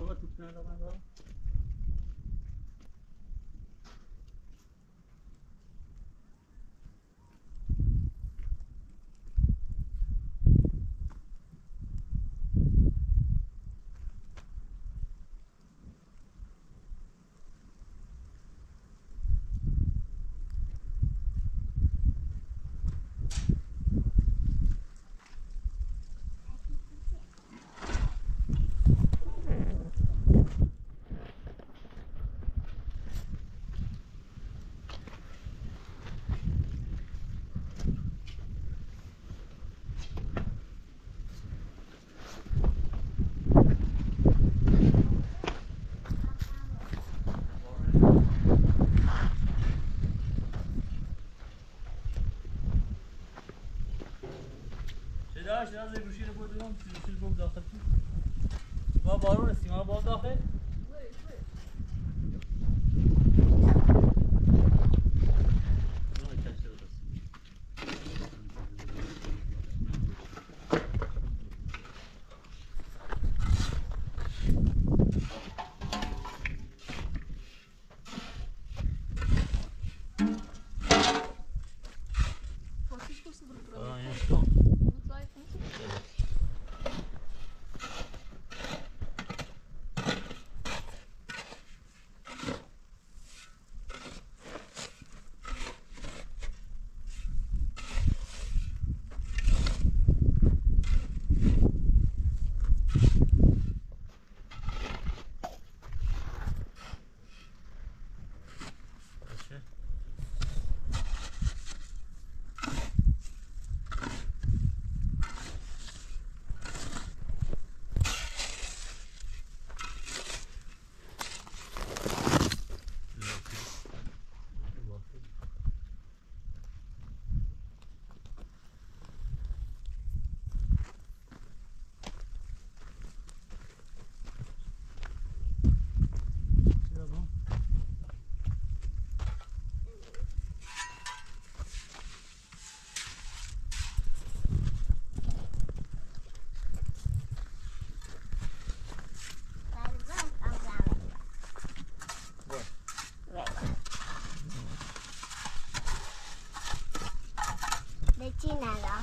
我了，就了，大哥。进来了。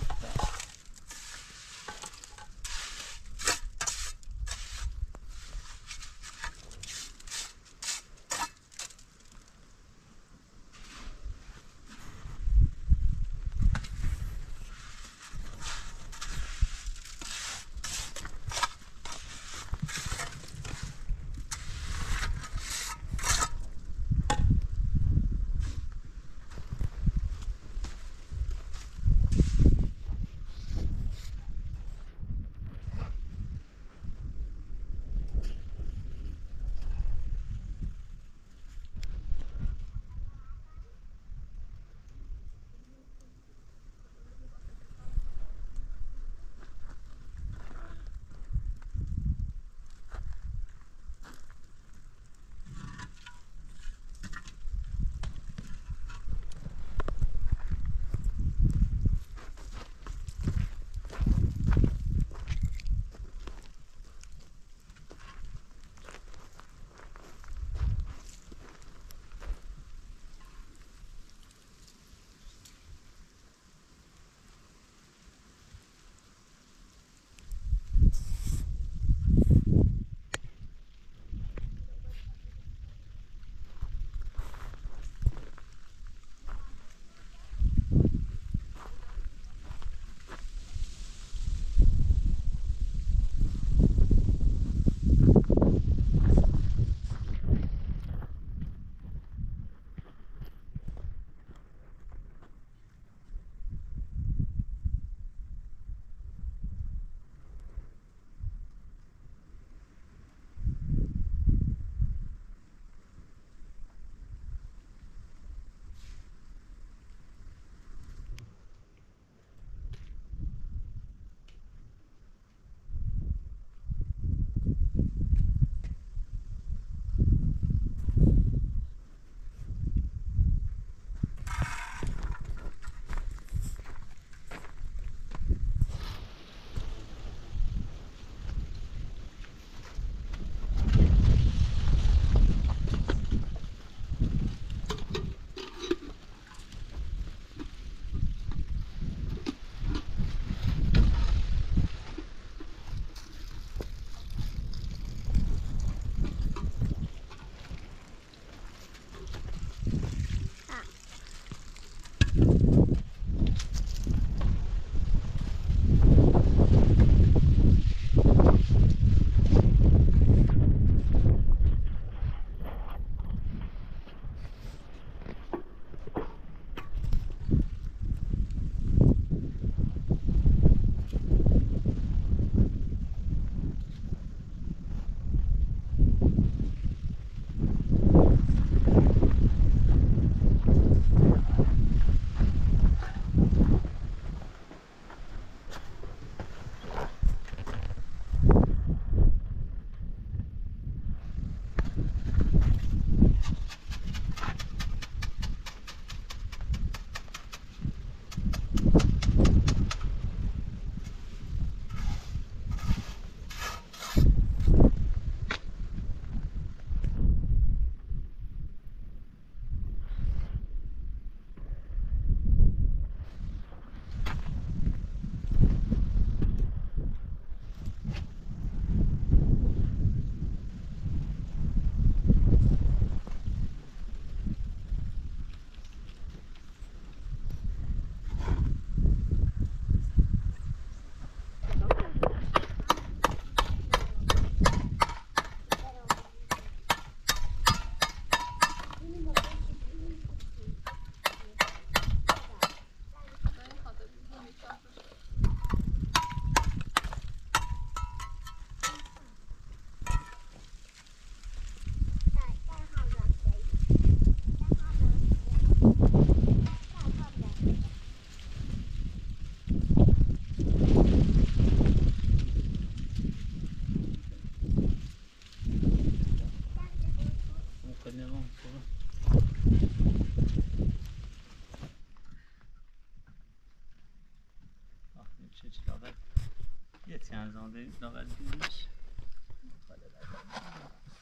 It's not that I'd do this.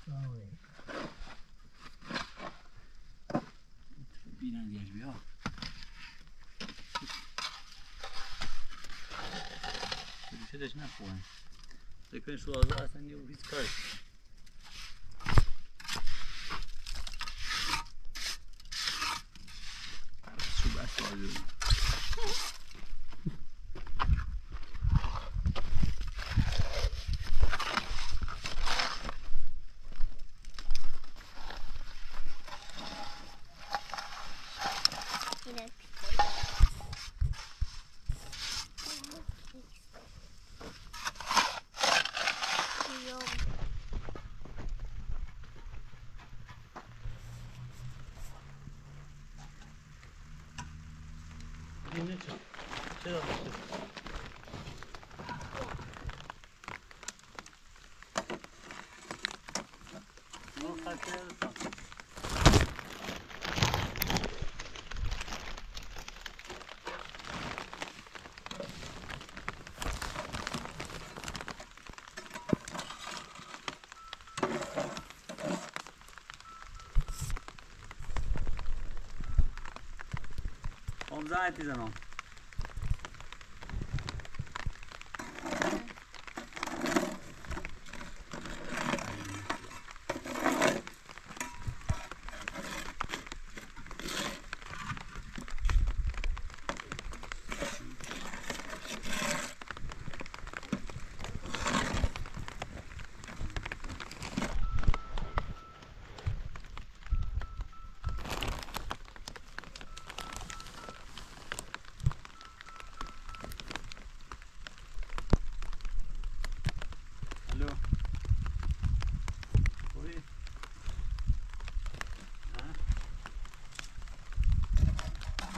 Sorry. Being on the edge we are. Przecież na płyn. Tak. 6년차 제가 됐어요. 어, 잘 지내셨다. Obzajte za mnom.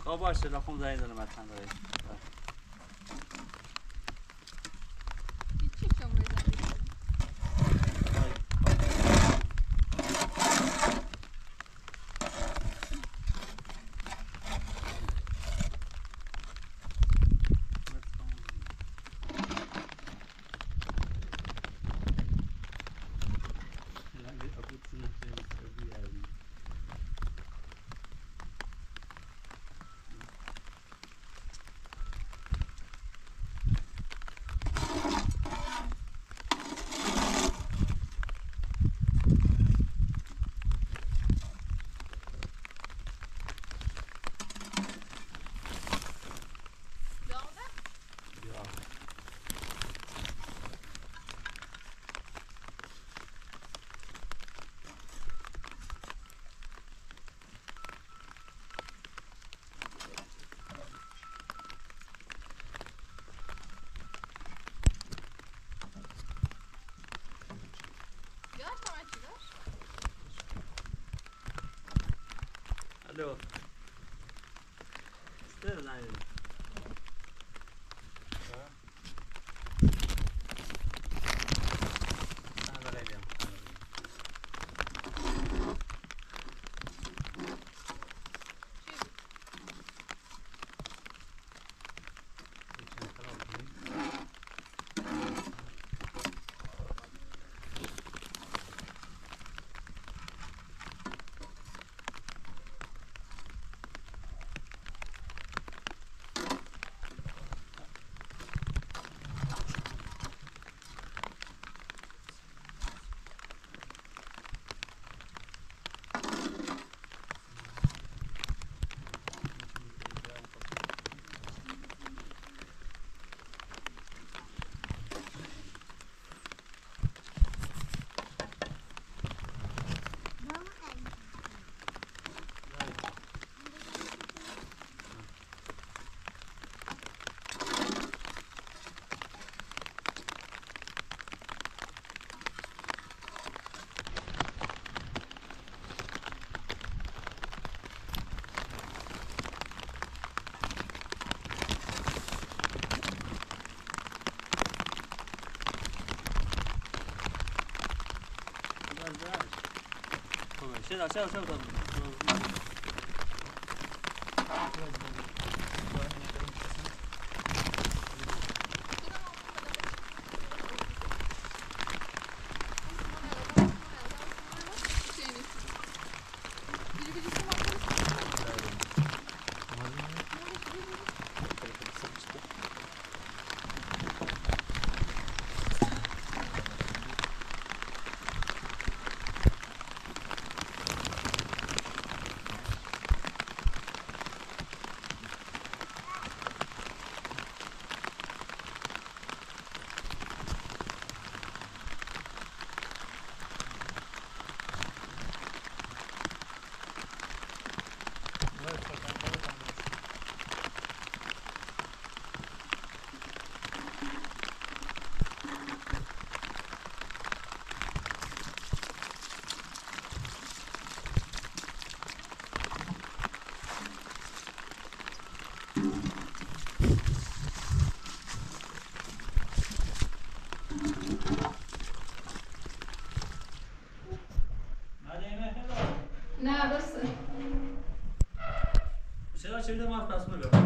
Ka باشه رقم زنگ دارم حتما United. 先在，先在，先在，partir de uma próxima, Léo.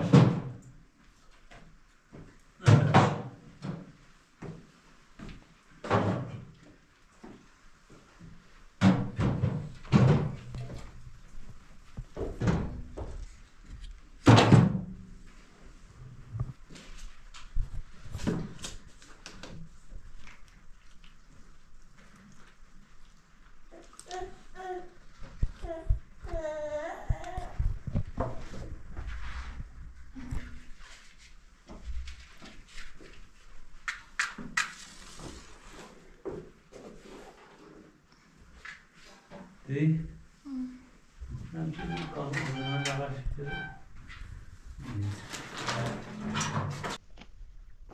Ben şimdi kaldım. Bunlar da.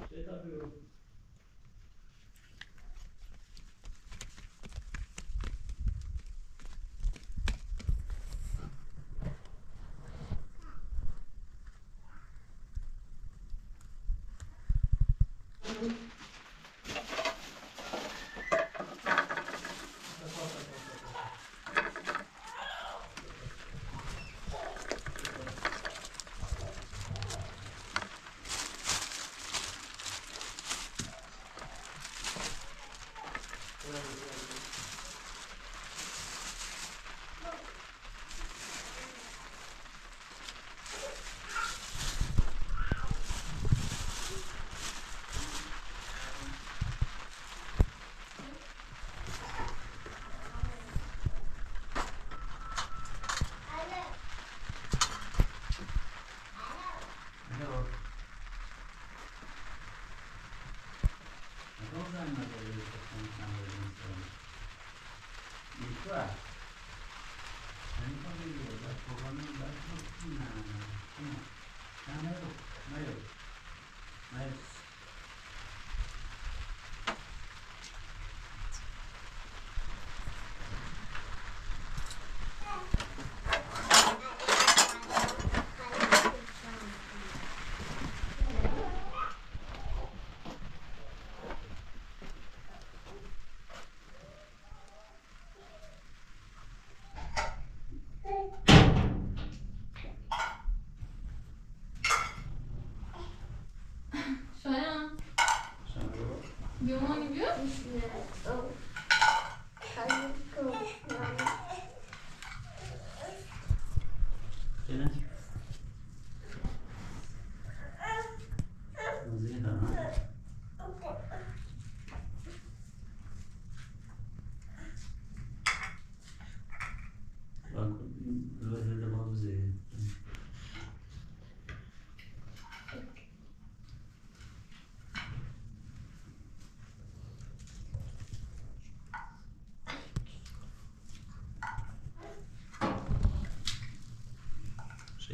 Şey yapıyorum.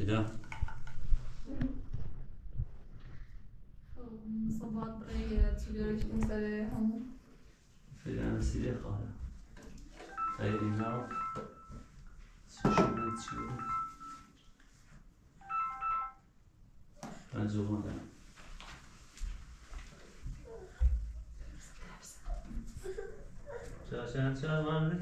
Şeyda. Sabah buraya geldi. Biyolojik mesele hanım. فعلا سيدي خالة خير نعرف شنو تشوف رجل مكان عشان عشان ما عندك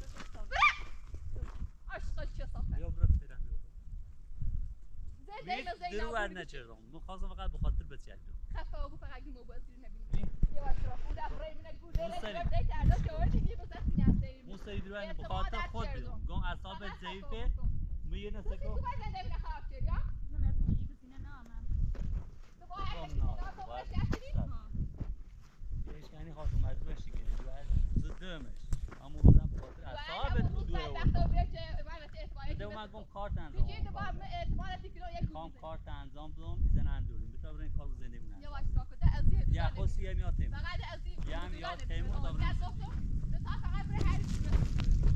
بدو که بابا عشق چه صافه یا برات فعلا زين زين زين درو ور نچردم فقط به خاطر بچیت خفه ابو فقط که موبایل زیر یه وقت را خود افرای من گوزه دوست داری؟ رفت دیت کرده که اون دیگه بس از سینه مو سری درو ور به اعتماد خاطر از خود. بیرون گم اعصابت ضعیفه می یه نسکو تو باید زنده بینه خراب کرد یا؟ تو خب، اگه نه. اشکنی خواست اومد بشی که زدمش اما بازم خاطر دوره بده من گم کارت انجام کام کارت انجام بدم زن دوریم بتا برین کار زنده مونم یا خواستی یه میاد تیم.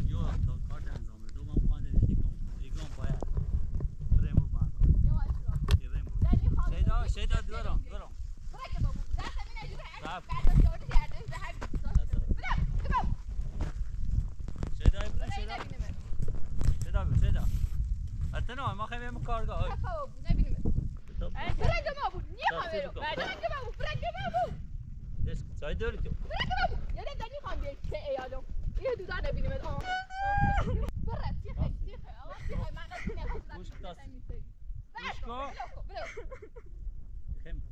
یا تا کارت انجام بده. من خواهد دیگم دیگم باید. بریم رو بند بریم رو شیدا شیدا دورم دورم شیدا بریم شیدا شیدا بریم شیدا اتنا ما خیلی هم کارگاه اوی بتا فرنگ ما بود نیخوام برو فرنگ ما بود فرنگ ما بود دش سای دوری تو فرنگ ما بود یه دنیا نیخوام بیای که ایالو یه دوزار نبینیم آه برا تیخه تیخه آه تیخه من نمی‌خوام گوش دست. گوش کن. برو خیلی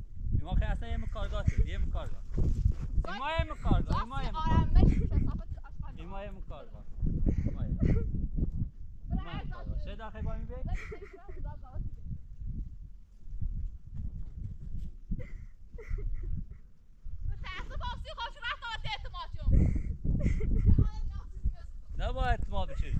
ما خیلی اصلا یه کارگاه تو یه کارگاه ما یه کارگاه ما یه کارگاه آرامش کسافت اشغال ما یه کارگاه ما یه ما یه کارگاه شیدا خیلی با می بی نباید ما بچی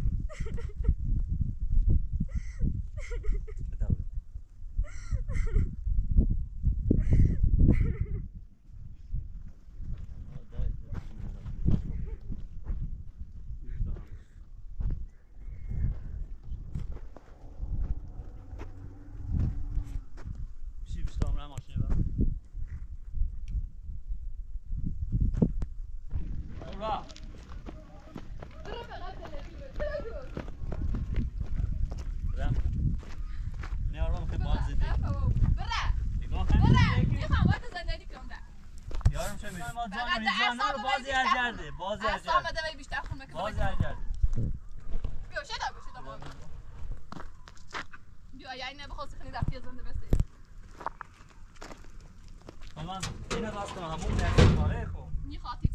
چی بیشتر عمره ماشین برم برا برم نه خیلی باز زدی نگاه کنم یارم چه میگه ما جان رو بازی کرده بازی اعصاب کرده بده بیشتر خون بکنه بازی کرده بیا شده بیا شده بیا یعنی نبخواست خیلی رفتی زنده بسه من اینو دست کنم همون خب. میخواتی